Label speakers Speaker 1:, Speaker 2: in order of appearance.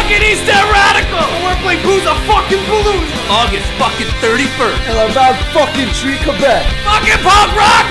Speaker 1: fucking East Radical.
Speaker 2: I wanna play Pouzza fucking Pelouzza.
Speaker 1: August fucking 31st.
Speaker 2: And I'm about fucking Tree Quebec.
Speaker 1: Fucking punk rock!